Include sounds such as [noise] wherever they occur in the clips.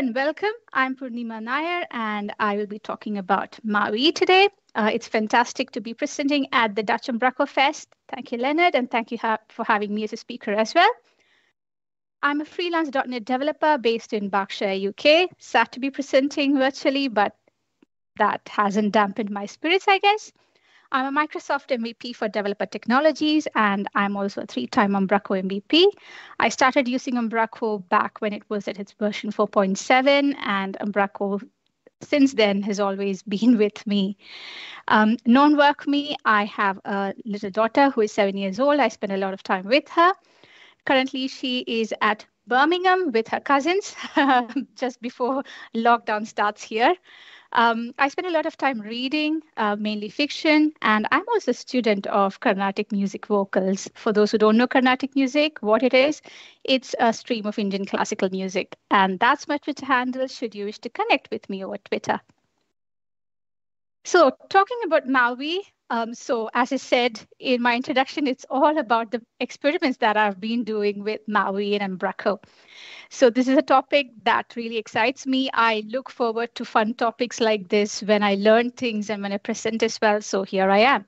and welcome. I'm Poornima Nayar and I will be talking about Maui today. Uh, it's fantastic to be presenting at the Dutch Umbraco Fest. Thank you, Leonard, and thank you ha for having me as a speaker as well. I'm a freelance .NET developer based in Berkshire, UK. Sad to be presenting virtually, but that hasn't dampened my spirits, I guess. I'm a Microsoft MVP for developer technologies, and I'm also a three-time Umbraco MVP. I started using Umbraco back when it was at its version 4.7, and Umbraco since then has always [laughs] been with me. Um, non-work me, I have a little daughter who is seven years old. I spend a lot of time with her. Currently, she is at Birmingham with her cousins [laughs] just before lockdown starts here. Um, I spend a lot of time reading, uh, mainly fiction, and I'm also a student of Carnatic music vocals. For those who don't know Carnatic music, what it is, it's a stream of Indian classical music. And that's my Twitter handle should you wish to connect with me over Twitter. So, talking about Maui, um, so as I said in my introduction, it's all about the experiments that I've been doing with Maui and Umbraco. So this is a topic that really excites me. I look forward to fun topics like this when I learn things and when I present as well. So here I am.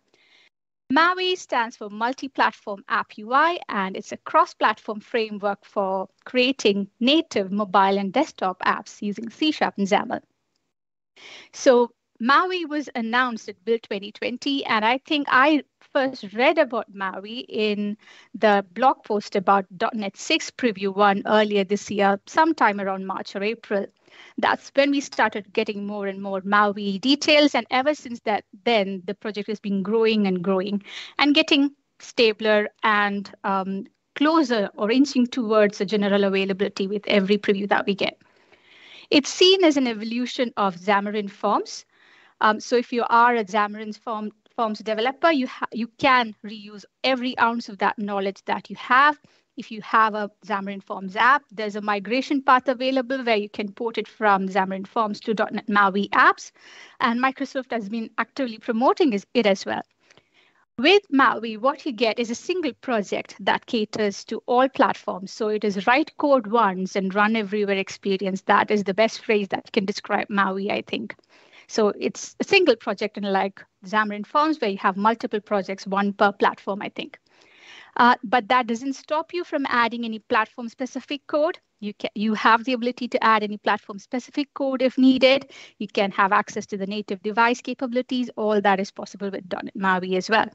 MAUI stands for Multi-Platform App UI, and it's a cross-platform framework for creating native mobile and desktop apps using C Sharp and XAML. So MAUI was announced at Build 2020, and I think I first read about Maui in the blog post about .NET 6 Preview 1 earlier this year, sometime around March or April. That's when we started getting more and more Maui details. And ever since that, then the project has been growing and growing and getting stabler and um, closer or inching towards a general availability with every preview that we get. It's seen as an evolution of Xamarin Forms. Um, so if you are a Xamarin Form Forms developer, you, you can reuse every ounce of that knowledge that you have. If you have a Xamarin Forms app, there's a migration path available where you can port it from Xamarin Forms to .NET MAUI apps. And Microsoft has been actively promoting it as well. With Maui, what you get is a single project that caters to all platforms. So it is write code once and run everywhere experience. That is the best phrase that can describe Maui, I think. So it's a single project, unlike Xamarin Forms, where you have multiple projects, one per platform, I think. Uh, but that doesn't stop you from adding any platform specific code. You, can, you have the ability to add any platform specific code if needed. You can have access to the native device capabilities. All that is possible with .NET MAUI as well.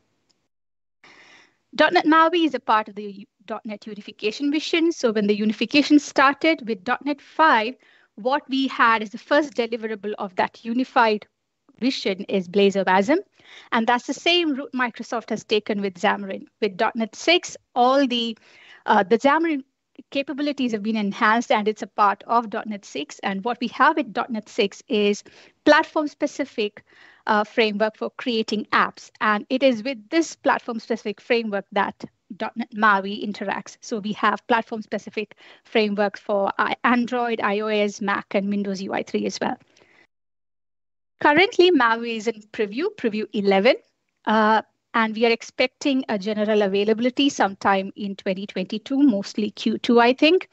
.NET MAUI is a part of the .NET unification vision. So when the unification started with .NET 5, what we had is the first deliverable of that unified vision is Blazor WASM. And that's the same route Microsoft has taken with Xamarin. With .NET 6, all the, uh, the Xamarin capabilities have been enhanced and it's a part of .NET 6. And what we have with .NET 6 is platform-specific uh, framework for creating apps. And it is with this platform-specific framework that MAUI interacts. So we have platform-specific frameworks for Android, iOS, Mac, and Windows UI 3 as well. Currently, MAUI is in preview, preview 11, uh, and we are expecting a general availability sometime in 2022, mostly Q2, I think.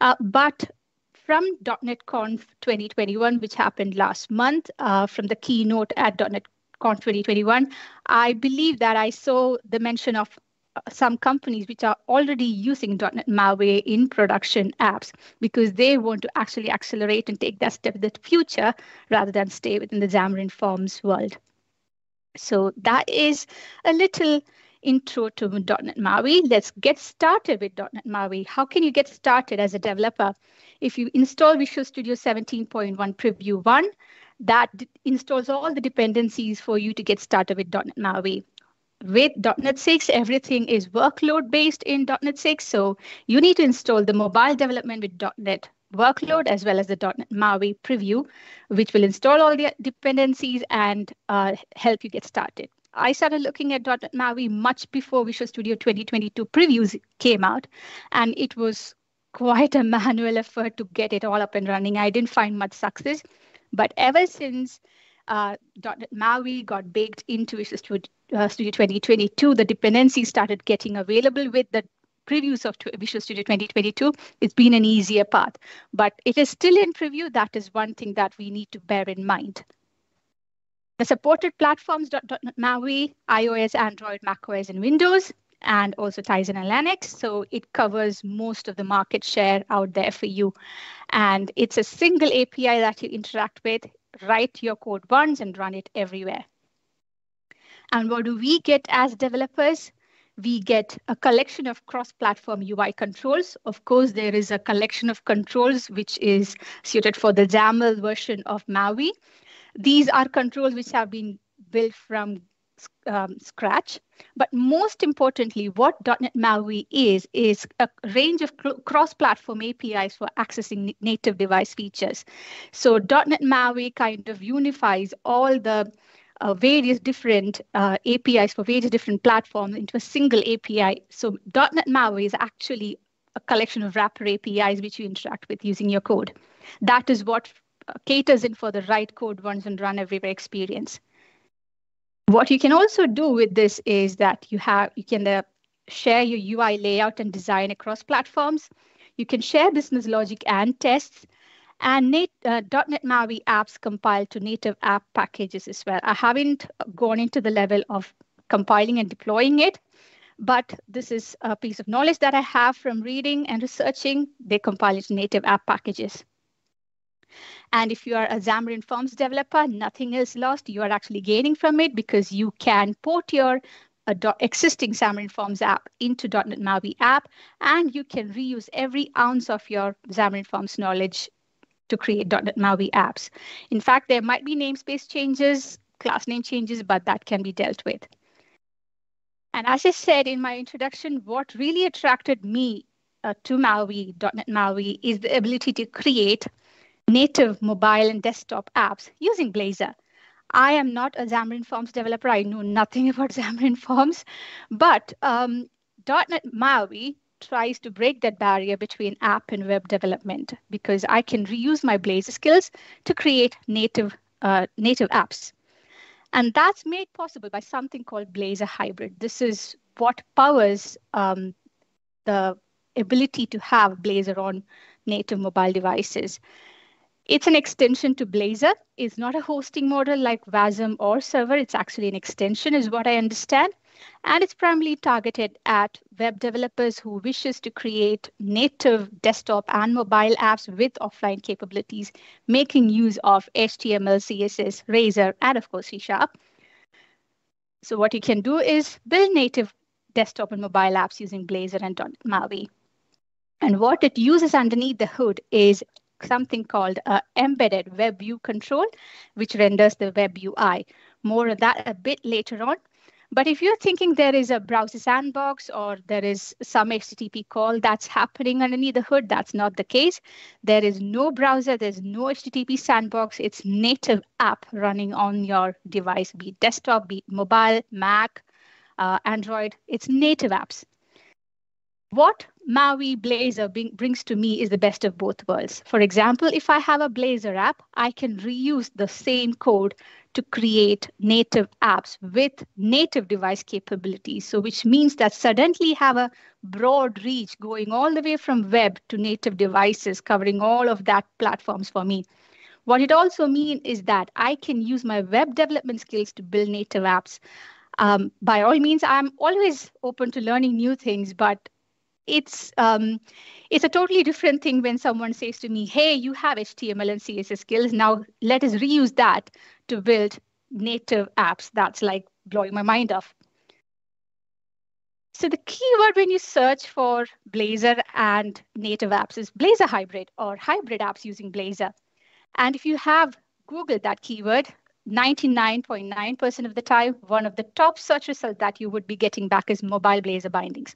Uh, but from .NET Conf 2021, which happened last month, uh, from the keynote at .NET Conf 2021, I believe that I saw the mention of some companies which are already using .NET MAUI in production apps because they want to actually accelerate and take that step in the future rather than stay within the Xamarin Forms world. So that is a little intro to .NET MAUI. Let's get started with .NET MAUI. How can you get started as a developer? If you install Visual Studio 17.1 Preview 1, that installs all the dependencies for you to get started with .NET MAUI with .NET 6, everything is workload based in .NET 6. So you need to install the mobile development with .NET workload as well as the .NET MAUI preview, which will install all the dependencies and uh, help you get started. I started looking at .NET MAUI much before Visual Studio 2022 previews came out, and it was quite a manual effort to get it all up and running. I didn't find much success, but ever since uh, MAUI got baked into Visual Studio, uh, Studio 2022, the dependencies started getting available with the previews of Visual Studio 2022, it's been an easier path. But it is still in preview. That is one thing that we need to bear in mind. The supported platforms, MAUI, iOS, Android, macOS, and Windows, and also Tizen and Linux. So it covers most of the market share out there for you. And it's a single API that you interact with, write your code once and run it everywhere. And what do we get as developers? We get a collection of cross-platform UI controls. Of course, there is a collection of controls which is suited for the XAML version of MAUI. These are controls which have been built from um, scratch. But most importantly, what .NET MAUI is, is a range of cross-platform APIs for accessing native device features. So .NET MAUI kind of unifies all the uh, various different uh, APIs for various different platforms into a single API. So .NET MAUI is actually a collection of wrapper APIs which you interact with using your code. That is what uh, caters in for the right code once and run everywhere experience. What you can also do with this is that you have you can uh, share your UI layout and design across platforms. You can share business logic and tests and uh, .NET MAUI apps compile to native app packages as well. I haven't gone into the level of compiling and deploying it, but this is a piece of knowledge that I have from reading and researching. They compile it to native app packages. And if you are a Xamarin Forms developer, nothing is lost. You are actually gaining from it because you can port your existing Xamarin Forms app into .NET MAUI app, and you can reuse every ounce of your Xamarin Forms knowledge to create .NET MAUI apps. In fact, there might be namespace changes, class name changes, but that can be dealt with. And as I said in my introduction, what really attracted me uh, to MAUI, .NET MAUI, is the ability to create native mobile and desktop apps using Blazor. I am not a Xamarin Forms developer. I know nothing [laughs] about Xamarin Forms, but um, .NET MAUI tries to break that barrier between app and web development because I can reuse my Blazor skills to create native uh, native apps. And that's made possible by something called Blazor Hybrid. This is what powers um, the ability to have Blazor on native mobile devices. It's an extension to Blazor. It's not a hosting model like Wasm or server. It's actually an extension is what I understand and it's primarily targeted at web developers who wishes to create native desktop and mobile apps with offline capabilities, making use of HTML, CSS, Razor, and of course C Sharp. So what you can do is build native desktop and mobile apps using Blazor and MAUI. And what it uses underneath the hood is something called uh, embedded web view control, which renders the web UI. More of that a bit later on. But if you're thinking there is a browser sandbox or there is some HTTP call that's happening underneath the hood, that's not the case. There is no browser, there's no HTTP sandbox. It's native app running on your device, be it desktop, be it mobile, Mac, uh, Android. It's native apps. What Maui Blazor bring, brings to me is the best of both worlds. For example, if I have a Blazor app, I can reuse the same code to create native apps with native device capabilities. So which means that suddenly have a broad reach going all the way from web to native devices, covering all of that platforms for me. What it also means is that I can use my web development skills to build native apps. Um, by all means, I'm always open to learning new things, but it's um, it's a totally different thing when someone says to me, "Hey, you have HTML and CSS skills. Now let us reuse that to build native apps." That's like blowing my mind off. So the keyword when you search for Blazor and native apps is Blazor hybrid or hybrid apps using Blazor. And if you have Googled that keyword, 99.9% of the time, one of the top search results that you would be getting back is mobile Blazor bindings.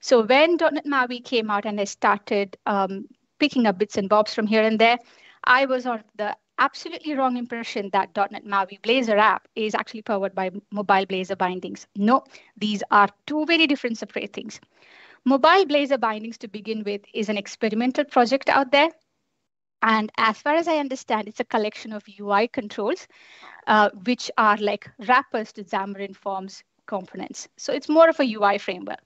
So when .NET MAUI came out and I started um, picking up bits and bobs from here and there, I was on the absolutely wrong impression that .NET MAUI Blazor app is actually powered by mobile Blazor bindings. No, these are two very different separate things. Mobile Blazor bindings to begin with is an experimental project out there. And as far as I understand, it's a collection of UI controls, uh, which are like wrappers to Xamarin Forms components. So it's more of a UI framework.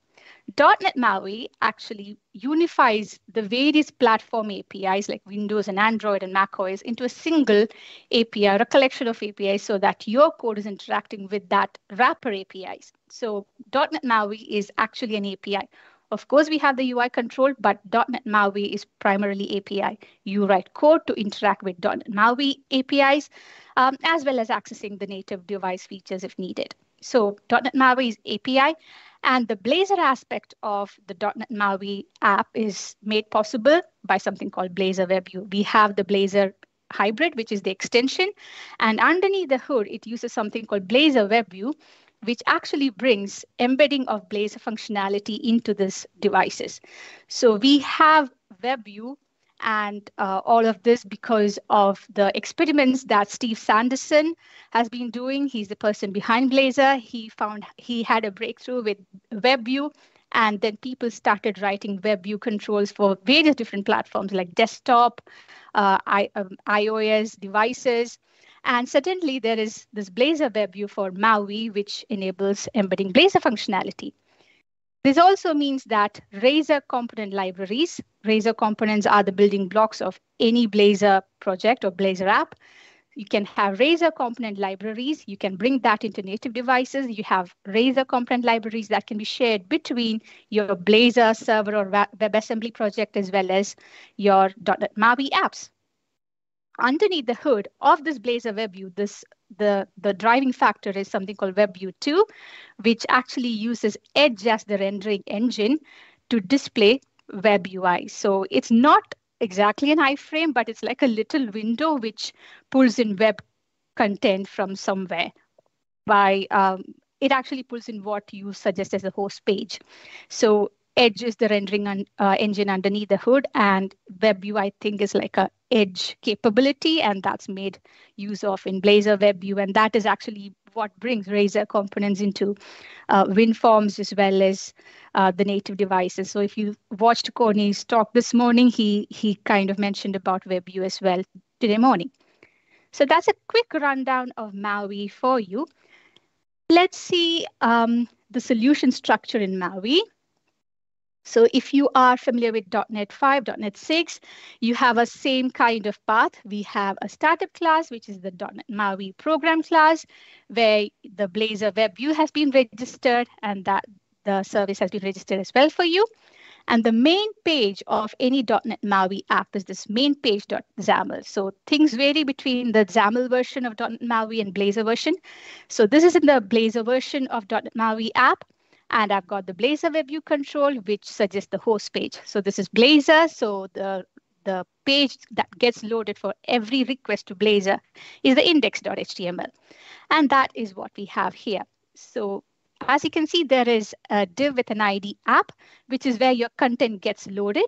.NET MAUI actually unifies the various platform APIs like Windows and Android and macOS into a single API or a collection of APIs so that your code is interacting with that wrapper APIs. So .NET MAUI is actually an API. Of course, we have the UI control, but .NET MAUI is primarily API. You write code to interact with .NET MAUI APIs, um, as well as accessing the native device features if needed. So .NET MAUI is API, and the Blazor aspect of the .NET MAUI app is made possible by something called Blazor WebView. We have the Blazor hybrid, which is the extension. And underneath the hood, it uses something called Blazor WebView, which actually brings embedding of Blazor functionality into these devices. So we have WebView and uh, all of this because of the experiments that Steve Sanderson has been doing. He's the person behind Blazor. He found he had a breakthrough with WebView, and then people started writing WebView controls for various different platforms like desktop, uh, I, um, iOS devices. And suddenly there is this Blazor WebView for MAUI, which enables embedding Blazor functionality. This also means that Razor component libraries, Razor components are the building blocks of any Blazor project or Blazor app. You can have Razor component libraries. You can bring that into native devices. You have Razor component libraries that can be shared between your Blazor server or WebAssembly project as well as your .NET MAUI apps underneath the hood of this Blazor WebView, this the, the driving factor is something called WebView 2, which actually uses Edge as the rendering engine to display web UI. So it's not exactly an iframe, but it's like a little window which pulls in web content from somewhere by um, it actually pulls in what you suggest as a host page. So Edge is the rendering un, uh, engine underneath the hood, and WebView I think is like a edge capability, and that's made use of in Blazor WebView. And that is actually what brings Razor components into uh, WinForms as well as uh, the native devices. So if you watched Corney's talk this morning, he, he kind of mentioned about WebView as well today morning. So that's a quick rundown of MAUI for you. Let's see um, the solution structure in MAUI. So if you are familiar with .NET 5, .NET 6, you have a same kind of path. We have a startup class, which is the .NET MAUI program class, where the Blazor web view has been registered and that the service has been registered as well for you. And the main page of any .NET MAUI app is this main page.xaml. So things vary between the XAML version of .NET MAUI and Blazor version. So this is in the Blazor version of .NET MAUI app. And I've got the Blazor WebView control, which suggests the host page. So this is Blazor. So the, the page that gets loaded for every request to Blazor is the index.html. And that is what we have here. So as you can see, there is a div with an ID app, which is where your content gets loaded.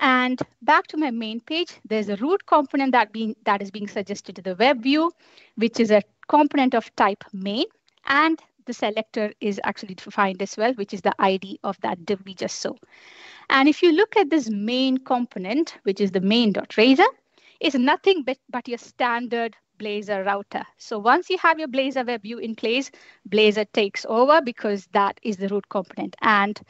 And back to my main page, there's a root component that, being, that is being suggested to the web view, which is a component of type main. And the selector is actually defined as well, which is the ID of that div we just saw. And if you look at this main component, which is the main.razor, is nothing but, but your standard Blazor router. So once you have your Blazor WebView in place, Blazor takes over because that is the root component. And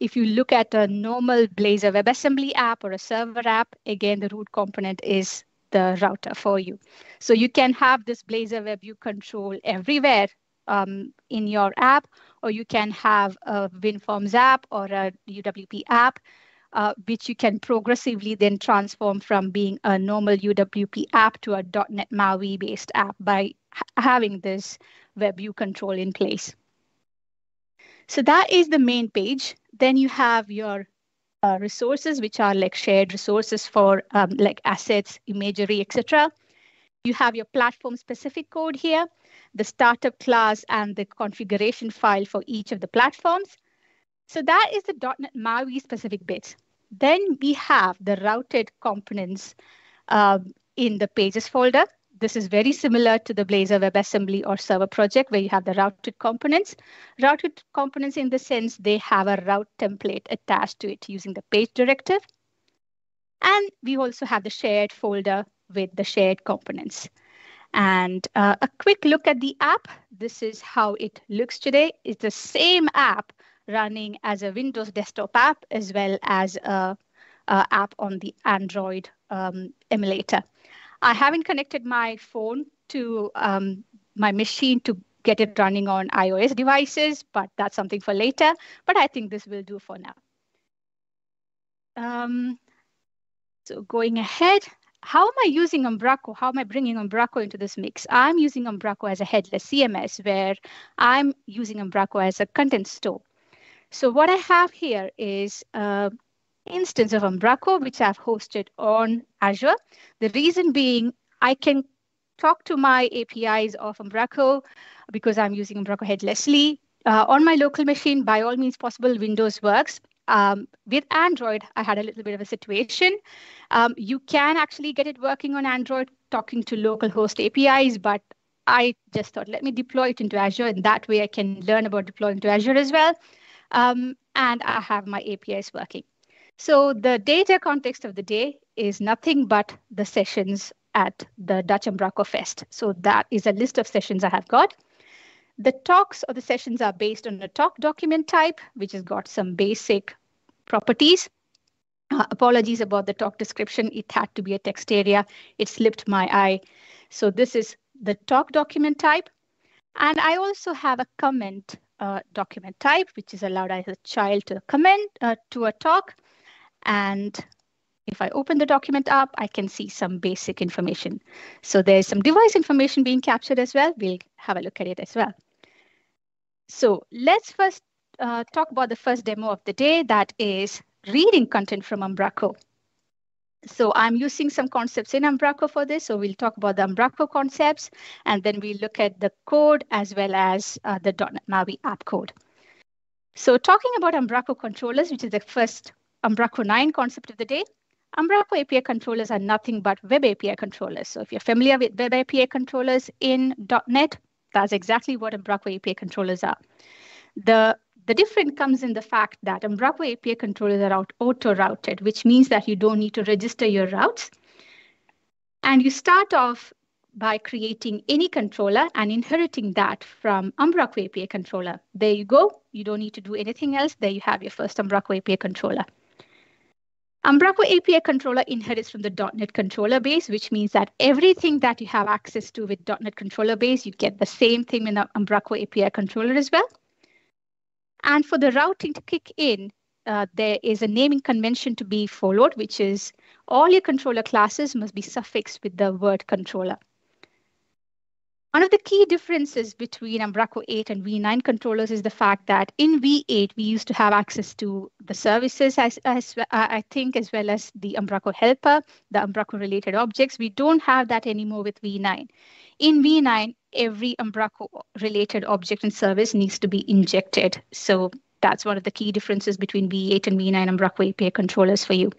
if you look at a normal Blazor WebAssembly app or a server app, again, the root component is the router for you. So you can have this Blazor WebView control everywhere um, in your app, or you can have a WinForms app or a UWP app, uh, which you can progressively then transform from being a normal UWP app to a .NET MAUI based app by having this WebView control in place. So that is the main page. Then you have your uh, resources, which are like shared resources for um, like assets, imagery, etc. You have your platform specific code here the startup class and the configuration file for each of the platforms. So that is the .NET MAUI specific bits. Then we have the routed components um, in the pages folder. This is very similar to the Blazor WebAssembly or server project where you have the routed components. Routed components in the sense they have a route template attached to it using the page directive. And we also have the shared folder with the shared components. And uh, a quick look at the app. This is how it looks today. It's the same app, running as a Windows desktop app as well as a, a app on the Android um, emulator. I haven't connected my phone to um, my machine to get it running on iOS devices, but that's something for later. But I think this will do for now. Um, so going ahead, how am I using Umbraco? How am I bringing Umbraco into this mix? I'm using Umbraco as a headless CMS where I'm using Umbraco as a content store. So what I have here is an instance of Umbraco, which I've hosted on Azure. The reason being I can talk to my APIs of Umbraco because I'm using Umbraco headlessly. Uh, on my local machine, by all means possible, Windows works. Um, with Android, I had a little bit of a situation. Um, you can actually get it working on Android talking to local host APIs, but I just thought, let me deploy it into Azure, and that way I can learn about deploying to Azure as well. Um, and I have my APIs working. So the data context of the day is nothing but the sessions at the Dutch Umbraco Fest. So that is a list of sessions I have got. The talks or the sessions are based on a talk document type, which has got some basic properties. Uh, apologies about the talk description. It had to be a text area. It slipped my eye. So this is the talk document type. And I also have a comment uh, document type, which is allowed as a child to comment uh, to a talk. And if I open the document up, I can see some basic information. So there's some device information being captured as well. We'll have a look at it as well. So let's first uh, talk about the first demo of the day, that is reading content from Umbraco. So I'm using some concepts in Umbraco for this. So we'll talk about the Umbraco concepts, and then we look at the code as well as uh, the MAUI app code. So talking about Umbraco controllers, which is the first Umbraco 9 concept of the day, Umbraco API controllers are nothing but web API controllers. So if you're familiar with web API controllers in .NET, that's exactly what Umbraco API controllers are. The, the difference comes in the fact that Umbraco API controllers are auto-routed, which means that you don't need to register your routes. And you start off by creating any controller and inheriting that from Umbraco API controller. There you go. You don't need to do anything else. There you have your first Umbraco API controller. Umbraco API controller inherits from the .NET controller base, which means that everything that you have access to with .NET controller base, you get the same thing in the Umbraco API controller as well. And for the routing to kick in, uh, there is a naming convention to be followed, which is all your controller classes must be suffixed with the word controller. One of the key differences between Umbraco 8 and V9 controllers is the fact that in V8, we used to have access to the services, as, as uh, I think, as well as the Umbraco helper, the Umbraco related objects. We don't have that anymore with V9. In V9, every Umbraco related object and service needs to be injected. So that's one of the key differences between V8 and V9 Umbraco API controllers for you.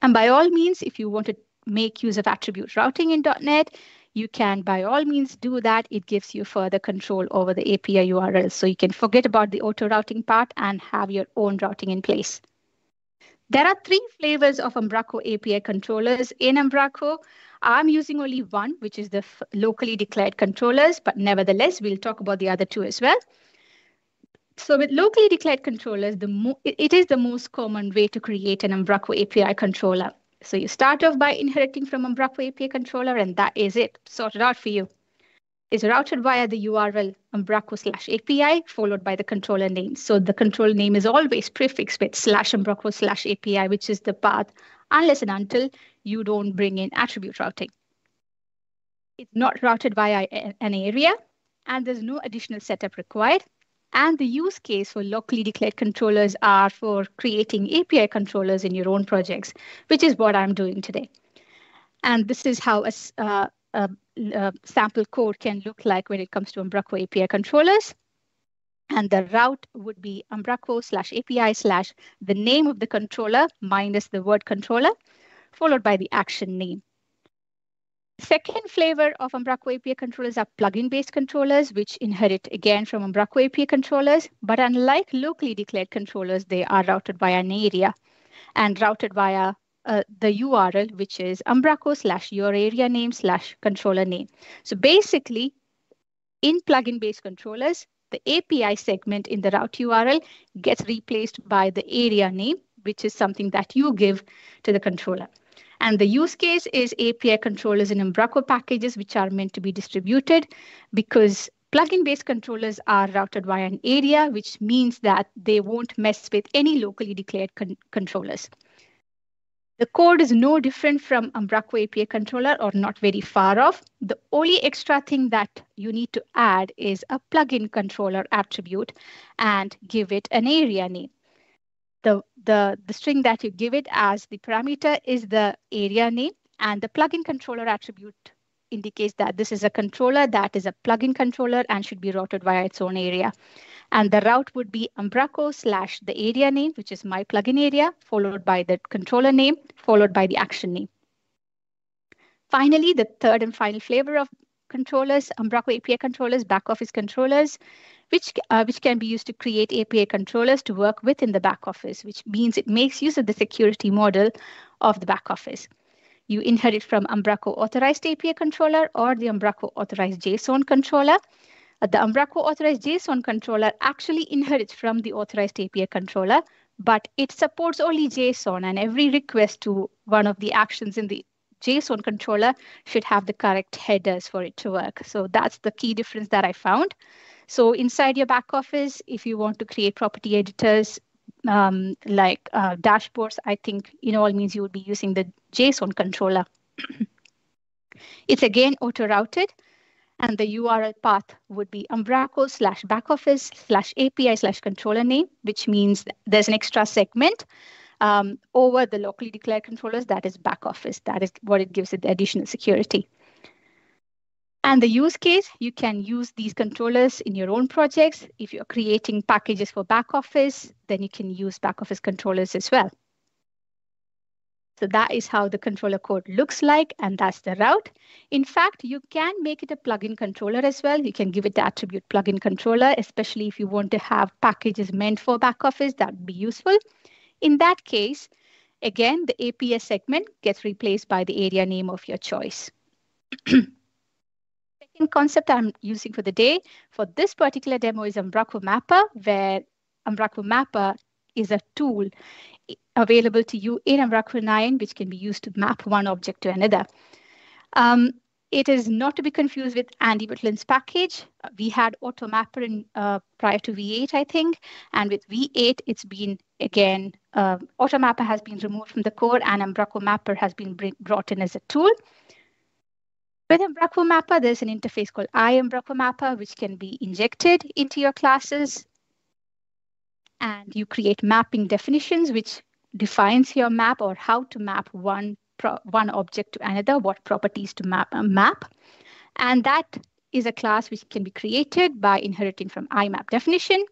And by all means, if you want to make use of attribute routing in .NET, you can by all means do that. It gives you further control over the API URL. So you can forget about the auto routing part and have your own routing in place. There are three flavors of Umbraco API controllers in Umbraco. I'm using only one, which is the locally declared controllers, but nevertheless, we'll talk about the other two as well. So with locally declared controllers, the it is the most common way to create an Umbraco API controller. So you start off by inheriting from Umbraco API controller, and that is it, sorted out for you. It's routed via the URL Umbraco slash API, followed by the controller name. So the controller name is always prefixed with slash Umbraco slash API, which is the path, unless and until you don't bring in attribute routing. It's not routed via an area, and there's no additional setup required. And the use case for locally declared controllers are for creating API controllers in your own projects, which is what I'm doing today. And this is how a, uh, a, a sample code can look like when it comes to Umbraco API controllers. And the route would be Umbraco slash API slash the name of the controller minus the word controller, followed by the action name. Second flavor of Umbraco API controllers are plugin-based controllers, which inherit again from Umbraco API controllers. But unlike locally declared controllers, they are routed via an area and routed via uh, the URL, which is Umbraco slash your area name slash controller name. So basically, in plugin-based controllers, the API segment in the route URL gets replaced by the area name, which is something that you give to the controller. And the use case is API controllers in Umbraco packages, which are meant to be distributed because plugin based controllers are routed via an area, which means that they won't mess with any locally declared con controllers. The code is no different from Umbraco API controller or not very far off. The only extra thing that you need to add is a plugin controller attribute and give it an area name. The, the, the string that you give it as the parameter is the area name and the plugin controller attribute indicates that this is a controller that is a plugin controller and should be routed via its own area. And the route would be Umbraco slash the area name, which is my plugin area, followed by the controller name, followed by the action name. Finally, the third and final flavor of controllers, Umbraco API controllers, back office controllers, which, uh, which can be used to create API controllers to work within the back office, which means it makes use of the security model of the back office. You inherit from Umbraco authorized API controller or the Umbraco authorized JSON controller. Uh, the Umbraco authorized JSON controller actually inherits from the authorized API controller, but it supports only JSON and every request to one of the actions in the JSON controller should have the correct headers for it to work. So that's the key difference that I found. So inside your back office, if you want to create property editors um, like uh, dashboards, I think in all means you would be using the JSON controller. [clears throat] it's again auto-routed and the URL path would be umbraco slash backoffice slash API slash controller name, which means there's an extra segment um, over the locally declared controllers that is back office. That is what it gives it the additional security. And the use case, you can use these controllers in your own projects. If you're creating packages for back office, then you can use back office controllers as well. So that is how the controller code looks like, and that's the route. In fact, you can make it a plugin controller as well. You can give it the attribute plugin controller, especially if you want to have packages meant for back office, that would be useful. In that case, again, the APS segment gets replaced by the area name of your choice. [clears throat] Second concept I'm using for the day for this particular demo is Umbraco Mapper, where Umbraco Mapper is a tool available to you in Umbraco 9, which can be used to map one object to another. Um, it is not to be confused with Andy Butland's package. We had AutoMapper in, uh, prior to V8, I think. And with V8, it's been, again, uh, AutoMapper has been removed from the core and Umbraco Mapper has been brought in as a tool. With Umbraco Mapper, there's an interface called iUmbraco Mapper, which can be injected into your classes and you create mapping definitions, which defines your map or how to map one, one object to another, what properties to map, uh, map. And that is a class which can be created by inheriting from IMAP definition.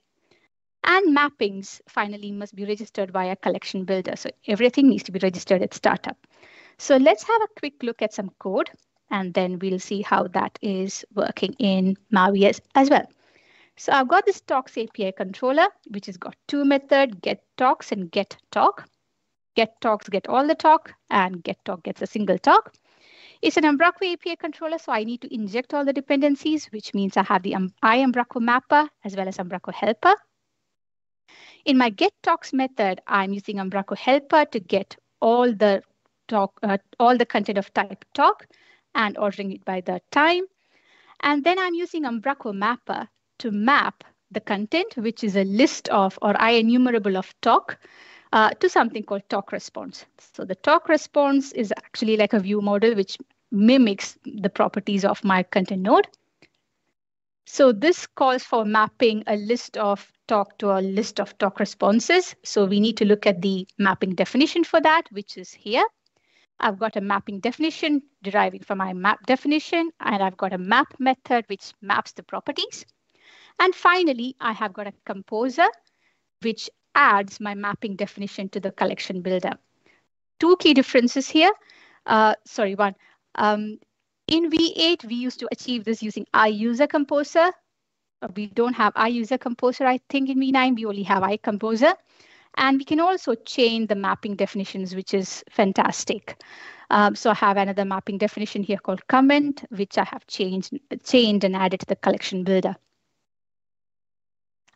And mappings finally must be registered via collection builder. So everything needs to be registered at startup. So let's have a quick look at some code and then we'll see how that is working in Maui as, as well. So I've got this talks API controller, which has got two methods, get talks and get talk. Get talks get all the talk and get talk gets a single talk. It's an Umbraco API controller, so I need to inject all the dependencies, which means I have the um, iUmbraco mapper as well as Umbraco helper. In my get talks method, I'm using Umbraco helper to get all the talk, uh, all the content of type talk and ordering it by the time. And then I'm using Umbraco mapper to map the content, which is a list of or IEnumerable of talk, uh, to something called talk response. So the talk response is actually like a view model which mimics the properties of my content node. So this calls for mapping a list of talk to a list of talk responses. So we need to look at the mapping definition for that, which is here. I've got a mapping definition deriving from my map definition, and I've got a map method which maps the properties. And finally, I have got a composer, which adds my mapping definition to the collection builder. Two key differences here. Uh, sorry, one. Um, in V8, we used to achieve this using iUser Composer. Uh, we don't have iUser Composer, I think, in V9. We only have iComposer. And we can also chain the mapping definitions, which is fantastic. Um, so I have another mapping definition here called comment, which I have changed, chained and added to the collection builder.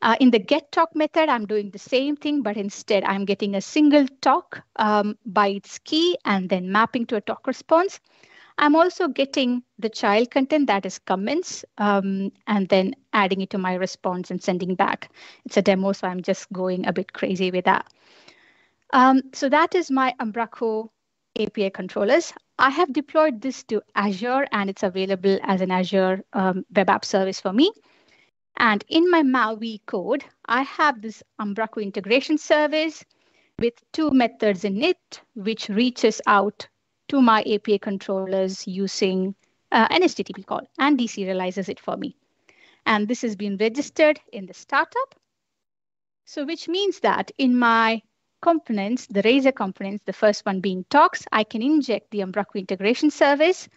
Uh, in the get talk method, I'm doing the same thing, but instead I'm getting a single talk um, by its key and then mapping to a talk response. I'm also getting the child content that is comments um, and then adding it to my response and sending back. It's a demo, so I'm just going a bit crazy with that. Um, so that is my Umbraco API controllers. I have deployed this to Azure and it's available as an Azure um, web app service for me. And in my Maui code, I have this Umbraco integration service with two methods in it, which reaches out to my API controllers using uh, an HTTP call and deserializes it for me. And this has been registered in the startup. So which means that in my components, the Razor components, the first one being talks, I can inject the Umbraco integration service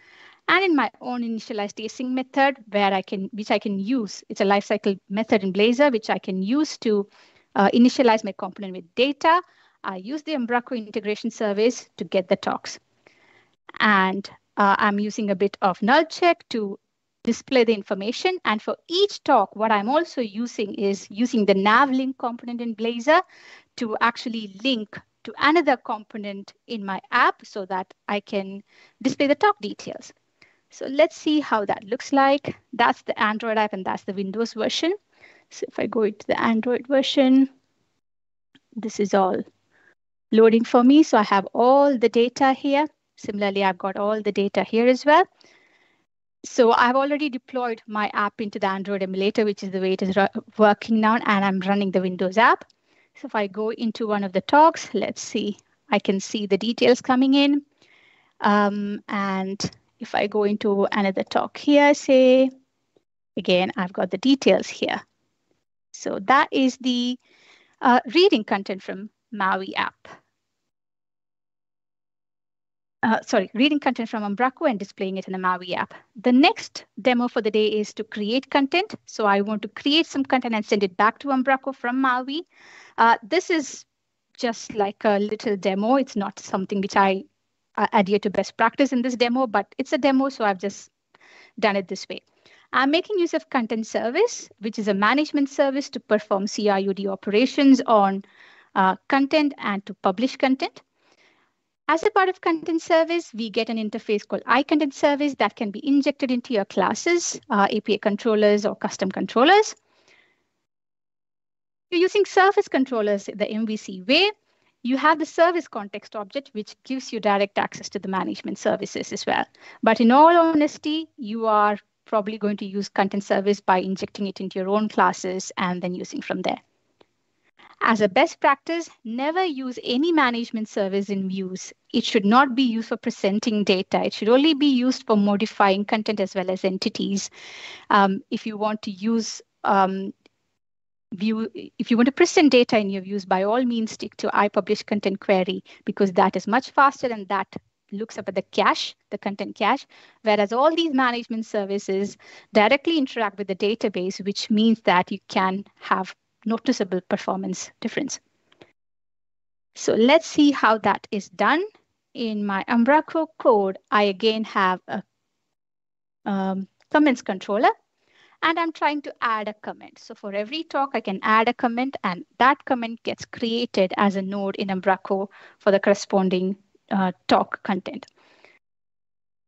and in my OnInitializedAsync method where I can, which I can use. It's a lifecycle method in Blazor, which I can use to uh, initialize my component with data. I use the Umbraco integration service to get the talks. And uh, I'm using a bit of null check to display the information. And for each talk, what I'm also using is using the nav link component in Blazor to actually link to another component in my app so that I can display the talk details. So let's see how that looks like. That's the Android app and that's the Windows version. So if I go into the Android version, this is all loading for me. So I have all the data here. Similarly, I've got all the data here as well. So I've already deployed my app into the Android emulator, which is the way it is working now, and I'm running the Windows app. So if I go into one of the talks, let's see, I can see the details coming in. Um, and if I go into another talk here, say, again, I've got the details here. So that is the uh, reading content from Maui app. Uh, sorry, reading content from Umbraco and displaying it in the Maui app. The next demo for the day is to create content. So I want to create some content and send it back to Umbraco from Maui. Uh, this is just like a little demo. It's not something which I uh, adhere to best practice in this demo, but it's a demo, so I've just done it this way. I'm making use of content service, which is a management service to perform CRUD operations on uh, content and to publish content. As a part of content service, we get an interface called iContent service that can be injected into your classes, uh, API controllers or custom controllers. You're using service controllers the MVC way. You have the service context object, which gives you direct access to the management services as well. But in all honesty, you are probably going to use content service by injecting it into your own classes and then using from there. As a best practice, never use any management service in views. It should not be used for presenting data. It should only be used for modifying content as well as entities. Um, if you want to use um, view, if you want to present data in your views, by all means stick to iPublish content query because that is much faster and that looks up at the cache, the content cache, whereas all these management services directly interact with the database, which means that you can have noticeable performance difference. So let's see how that is done. In my Umbraco code, I again have a um, comments controller and I'm trying to add a comment. So for every talk, I can add a comment and that comment gets created as a node in Umbraco for the corresponding uh, talk content.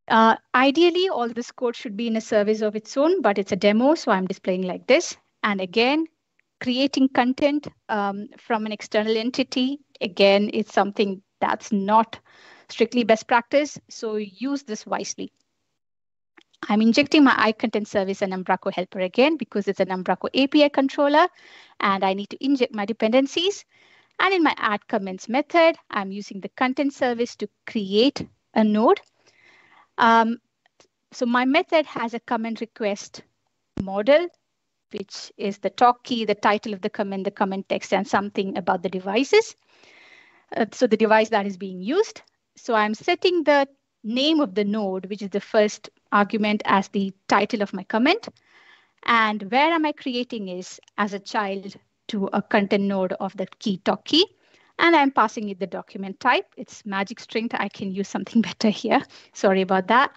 Uh, ideally, all this code should be in a service of its own, but it's a demo, so I'm displaying like this. And again, creating content um, from an external entity, again, it's something that's not strictly best practice, so use this wisely. I'm injecting my iContent service and Umbraco helper again because it's an Umbraco API controller and I need to inject my dependencies. And in my add comments method, I'm using the content service to create a node. Um, so my method has a comment request model, which is the talk key, the title of the comment, the comment text, and something about the devices. Uh, so the device that is being used. So I'm setting the name of the node, which is the first argument as the title of my comment. And where am I creating is as a child to a content node of the key talk key. And I'm passing it the document type. It's magic string. I can use something [laughs] better here. Sorry about that.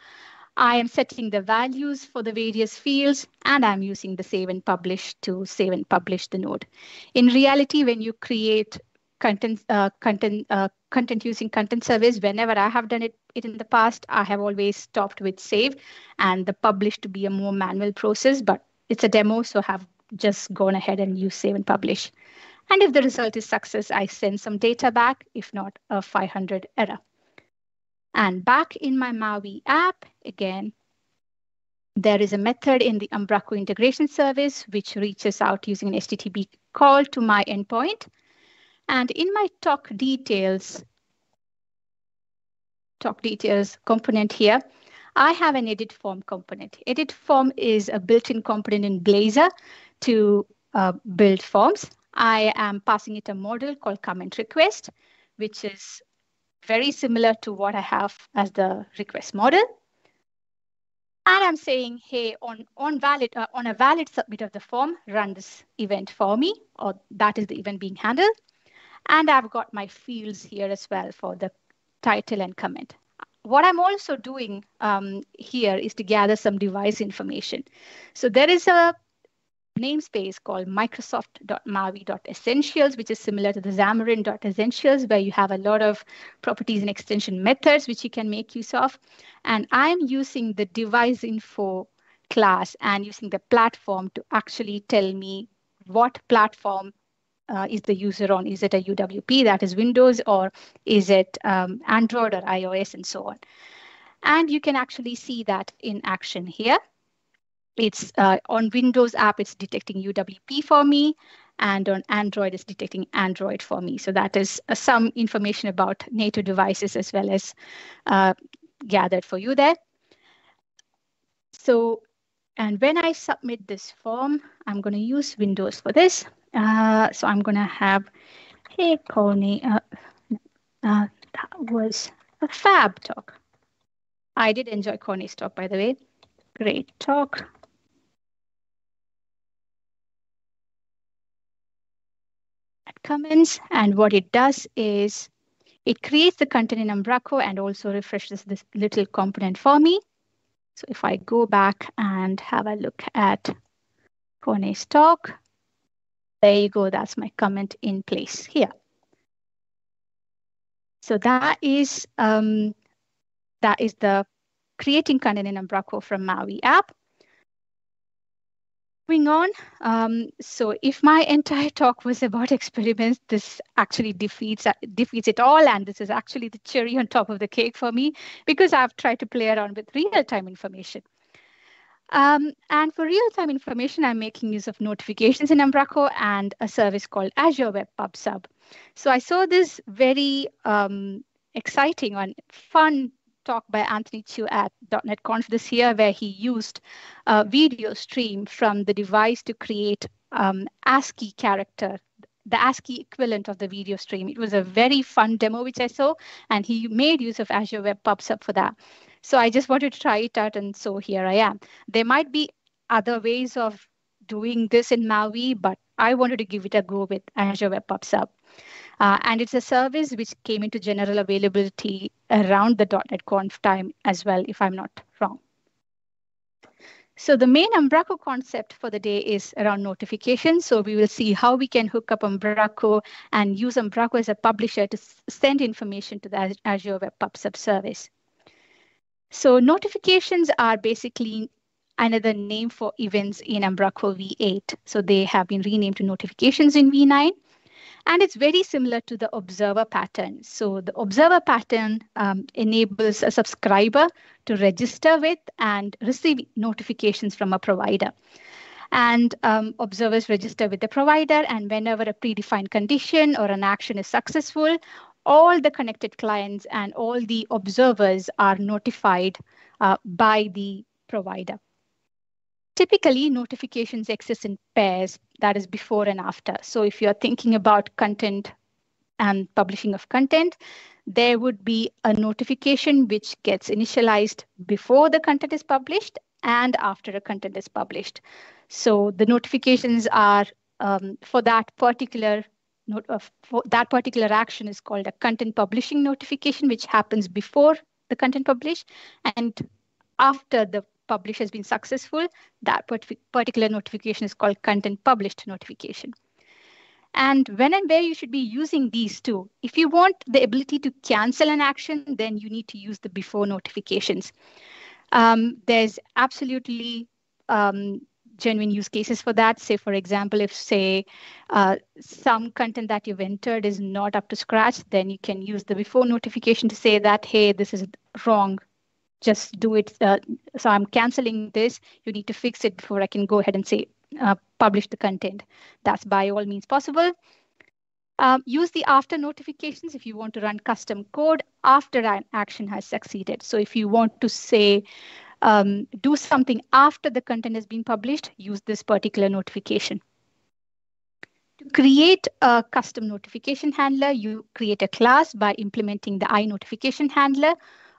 I am setting the values for the various fields, and I'm using the save and publish to save and publish the node. In reality, when you create content, uh, content, uh, content using content service, whenever I have done it, it in the past, I have always stopped with save and the publish to be a more manual process, but it's a demo, so have just gone ahead and use save and publish. And if the result is success, I send some data back, if not a 500 error. And back in my Maui app, again, there is a method in the Umbraco integration service which reaches out using an HTTP call to my endpoint. And in my talk details, talk details component here, I have an edit form component. Edit form is a built-in component in Blazor to uh, build forms. I am passing it a model called comment request, which is very similar to what I have as the request model. And I'm saying, hey, on, on, valid, uh, on a valid submit of the form, run this event for me, or that is the event being handled. And I've got my fields here as well for the title and comment. What I'm also doing um, here is to gather some device information. So there is a namespace called microsoft.maui.essentials, which is similar to the Xamarin.essentials, where you have a lot of properties and extension methods which you can make use of. And I'm using the device info class and using the platform to actually tell me what platform uh, is the user on? Is it a UWP that is Windows or is it um, Android or iOS and so on? And you can actually see that in action here. It's uh, on Windows app, it's detecting UWP for me, and on Android, it's detecting Android for me. So that is uh, some information about native devices as well as uh, gathered for you there. So, and when I submit this form, I'm going to use Windows for this. Uh, so I'm going to have, hey, Connie, uh, uh, that was a fab talk. I did enjoy Connie's talk, by the way. Great talk. Comments. And what it does is it creates the content in Umbraco and also refreshes this little component for me. So if I go back and have a look at Kone's talk, there you go. That's my comment in place here. So that is um, that is the creating content in Umbraco from Maui app. Moving on, um, so if my entire talk was about [laughs] experiments, this actually defeats defeats it all, and this is actually the cherry on top of the cake for me because I've tried to play around with real-time information. Um, and for real-time information, I'm making use of notifications in Umbraco and a service called Azure Web Pub Sub. So I saw this very um, exciting and fun talk by Anthony Chu at .NET Conf this year, where he used a video stream from the device to create um, ASCII character, the ASCII equivalent of the video stream. It was a very fun demo which I saw, and he made use of Azure Web PubSub for that. So I just wanted to try it out, and so here I am. There might be other ways of doing this in Maui, but I wanted to give it a go with Azure Web PubSub. Uh, and it's a service which came into general availability around the .NET Conf time as well, if I'm not wrong. So the main Umbraco concept for the day is around notifications. So we will see how we can hook up Umbraco and use Umbraco as a publisher to send information to the Azure Web PubSub service. So notifications are basically another name for events in Umbraco V8. So they have been renamed to notifications in V9. And it's very similar to the observer pattern. So the observer pattern um, enables a subscriber to register with and receive notifications from a provider. And um, observers register with the provider, and whenever a predefined condition or an action is successful, all the connected clients and all the observers are notified uh, by the provider. Typically, notifications exist in pairs, that is before and after. So if you're thinking about content and publishing of content, there would be a notification which gets initialized before the content is published and after a content is published. So the notifications are um, for that particular uh, for that particular action is called a content publishing notification, which happens before the content publish, and after the publish has been successful, that particular notification is called content published notification. And when and where you should be using these two. If you want the ability to cancel an action, then you need to use the before notifications. Um, there's absolutely um, genuine use cases for that. Say, for example, if say uh, some content that you've entered is not up to scratch, then you can use the before notification to say that, hey, this is wrong. Just do it. Uh, so I'm canceling this. You need to fix it before I can go ahead and say uh, publish the content. That's by all means possible. Um, use the after notifications if you want to run custom code after an action has succeeded. So if you want to say, um, do something after the content has been published, use this particular notification. To create a custom notification handler, you create a class by implementing the iNotification handler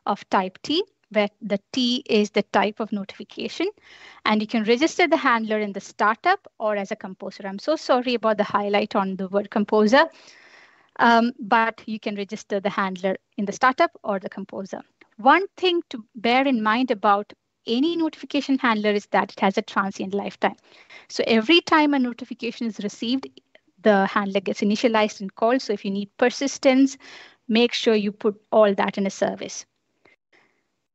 of type T where the T is the type of notification. And you can register the handler in the startup or as a composer. I'm so sorry about the highlight on the word composer, um, but you can register the handler in the startup or the composer. One thing to bear in mind about any notification handler is that it has a transient lifetime. So every time a notification is received, the handler gets initialized and called. So if you need persistence, make sure you put all that in a service.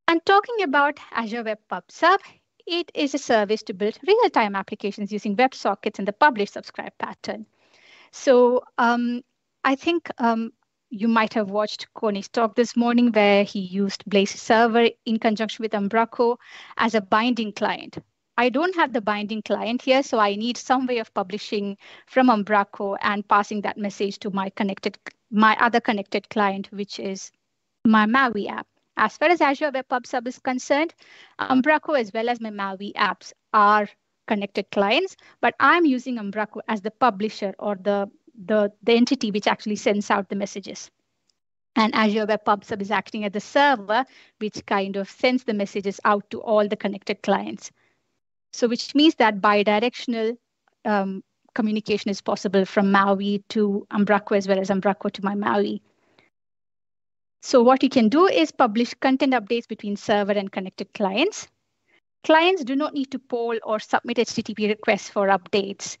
And talking about Azure Web Pub Sub, it is a service to build real-time applications using WebSockets and the publish subscribe pattern. So um, I think um, you might have watched Coney's talk this morning where he used Blazor Server in conjunction with Umbraco as a binding client. I don't have the binding client here, so I need some way of publishing from Umbraco and passing that message to my connected, my other connected client, which is my Maui app. As far as Azure Web Pub Sub is concerned, Umbraco as well as my Maui apps are connected clients, but I'm using Umbraco as the publisher or the, the, the entity which actually sends out the messages. And Azure Web Pub Sub is acting as the server, which kind of sends the messages out to all the connected clients. So which means that bidirectional um, communication is possible from Maui to Umbraco as well as Umbraco to my Maui. So what you can do is publish content updates between server and connected clients. Clients do not need to poll or submit HTTP requests for updates.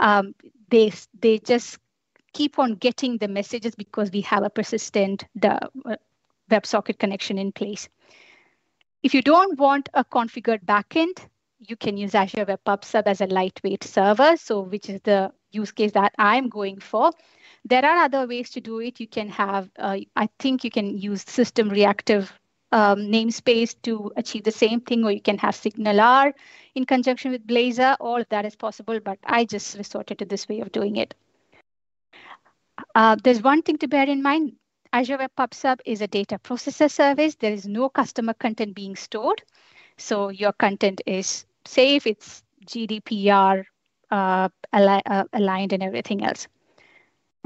Um, they, they just keep on getting the messages because we have a persistent the, uh, WebSocket connection in place. If you don't want a configured backend, you can use Azure Web Pub Sub as a lightweight server, so which is the use case that I'm going for. There are other ways to do it. You can have, uh, I think you can use system reactive um, namespace to achieve the same thing, or you can have SignalR in conjunction with Blazor. All of that is possible, but I just resorted to this way of doing it. Uh, there's one thing to bear in mind. Azure Web Pub Sub is a data processor service. There is no customer content being stored. So your content is safe. It's GDPR uh, uh, aligned and everything else.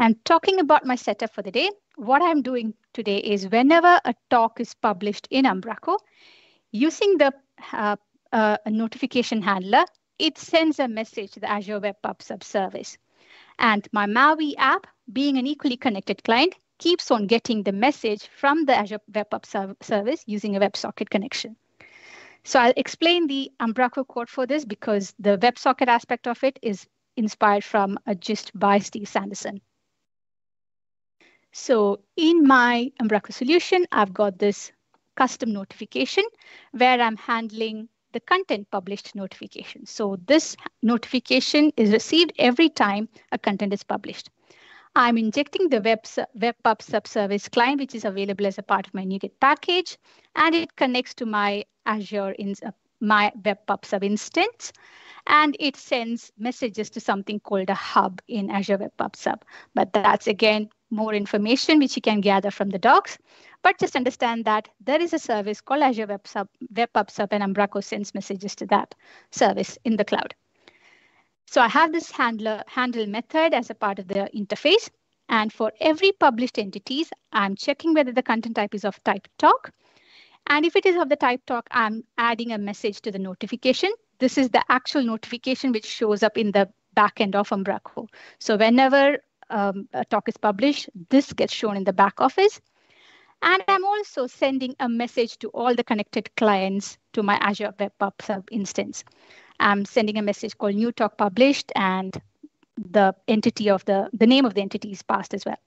And talking about my setup for the day, what I'm doing today is whenever a talk is published in Umbraco, using the uh, uh, notification handler, it sends a message to the Azure Web Pub Sub service. And my Maui app, being an equally connected client, keeps on getting the message from the Azure Web Pub service using a WebSocket connection. So I'll explain the Umbraco code for this because the WebSocket aspect of it is inspired from a gist by Steve Sanderson. So in my Umbraco solution, I've got this custom notification where I'm handling the content published notification. So this notification is received every time a content is published. I'm injecting the web, WebPub subservice client, which is available as a part of my NuGet package, and it connects to my Azure in uh, my WebPub sub instance, and it sends messages to something called a hub in Azure WebPub sub. But that's again more information which you can gather from the docs. But just understand that there is a service called Azure Web, Sub, Web Pub Sub and Umbraco sends messages to that service in the cloud. So I have this handler handle method as a part of the interface. And for every published entities, I'm checking whether the content type is of type talk. And if it is of the type talk, I'm adding a message to the notification. This is the actual notification which shows up in the backend of Umbraco. So whenever um, a talk is published, this gets shown in the back office. And I'm also sending a message to all the connected clients to my Azure Web Sub instance. I'm sending a message called new talk published and the entity of the, the name of the entity is passed as well.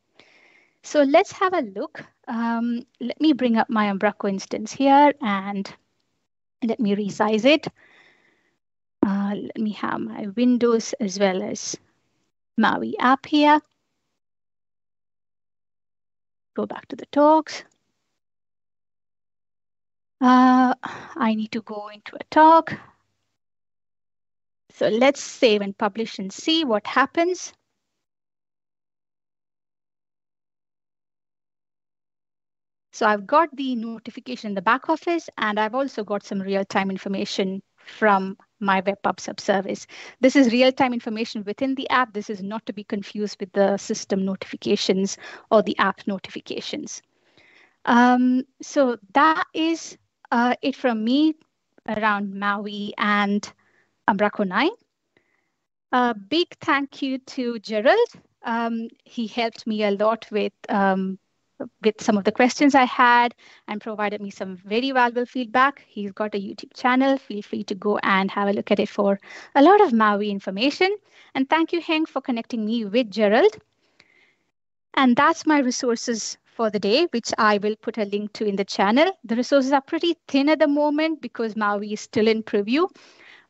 So let's have a look. Um, let me bring up my Umbraco instance here and let me resize it. Uh, let me have my Windows as well as Maui app here. Go back to the talks. Uh, I need to go into a talk. So let's save and publish and see what happens. So I've got the notification in the back office, and I've also got some real-time information from my WebPub subservice. This is real-time information within the app. This is not to be confused with the system notifications or the app notifications. Um, so that is uh, it from me around Maui and Umbraco 9. A big thank you to Gerald. Um, he helped me a lot with um, with some of the questions I had and provided me some very valuable feedback. He's got a YouTube channel. Feel free to go and have a look at it for a lot of Maui information. And thank you, Henk, for connecting me with Gerald. And that's my resources for the day, which I will put a link to in the channel. The resources are pretty thin at the moment because Maui is still in preview,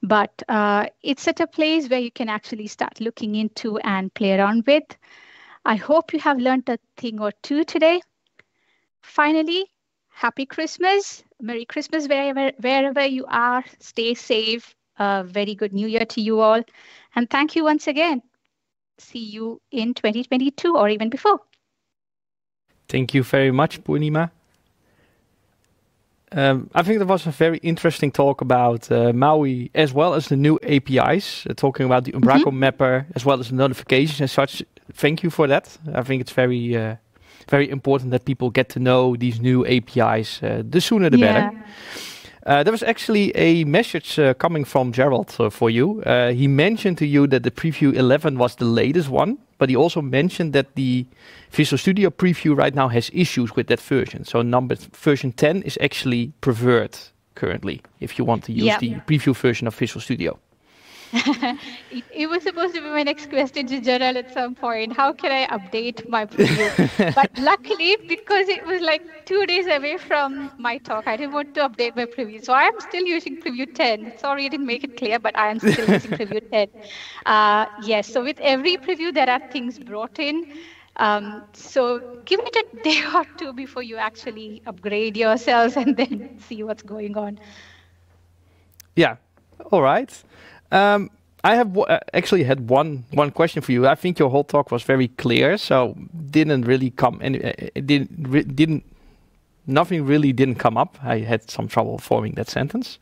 but uh, it's at a place where you can actually start looking into and play around with. I hope you have learned a thing or two today. Finally, happy Christmas. Merry Christmas wherever, wherever you are. Stay safe. A very good new year to you all. And thank you once again. See you in 2022 or even before. Thank you very much, Poornima. Um, I think that was a very interesting talk about uh, Maui as well as the new APIs, uh, talking about the Umbraco mm -hmm. mapper as well as the notifications and such thank you for that. I think it's very, uh, very important that people get to know these new APIs. Uh, the sooner the yeah. better. Uh, there was actually a message uh, coming from Gerald uh, for you. Uh, he mentioned to you that the Preview 11 was the latest one, but he also mentioned that the Visual Studio Preview right now has issues with that version. So number version 10 is actually preferred currently if you want to use the preview version of Visual Studio. [laughs] it, it, was supposed to be my next question to Gerald at some point. How can I update my preview? but [laughs] luckily, because it was like two days away from my talk, I didn't want to update my preview. So I am still using preview 10. Sorry, I didn't make it clear, but I am still using [laughs] preview 10. Uh, yes, so with every preview, there are things brought in. Um, so give it a day or two before you actually upgrade yourselves and then see what's going on. Yeah. All right. Um, I have uh, actually had one one question for you. I think your whole talk was very clear, so didn't really come and uh, it didn't re didn't nothing really didn't come up. I had some trouble forming that sentence.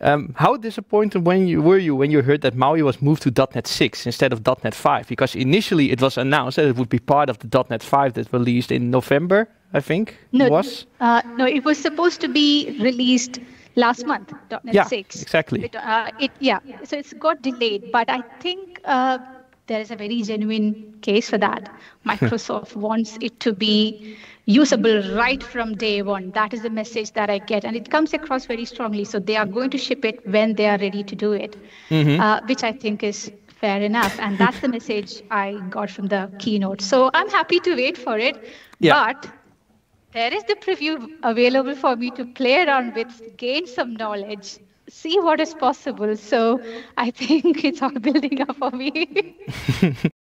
Um, how disappointed when you were you when you heard that Maui was moved to .NET 6 instead of .NET 5? Because initially it was announced that it would be part of the .NET 5 that released in November, I think. No, was. Uh, no, it was supposed to be released last month, .NET yeah, 6. exactly. It, uh, it, yeah, so it's got delayed, but I think uh, there is a very genuine case for that. [laughs] Microsoft wants it to be usable right from day one. That is the message that I get, and it comes across very strongly. So they are going to ship it when they are ready to do it, mm-hmm. uh, which I think is fair enough. And that's the [laughs] message I got from the keynote. So I'm happy to wait for it, yeah. but there is the preview available for me to play around with, gain some knowledge, see what is possible. So I think it's all [laughs] building up for me. [laughs]